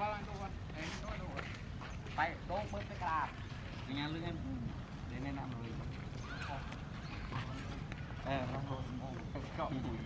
มั้งอยู่กับบ้านตัวเองตัวดูไปโต๊ะเปิดไปกราบอย่างนั้นเรื่องเดี๋ยวแนะนำเลยเออลองดูก็คุย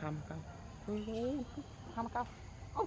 คำคำโอ้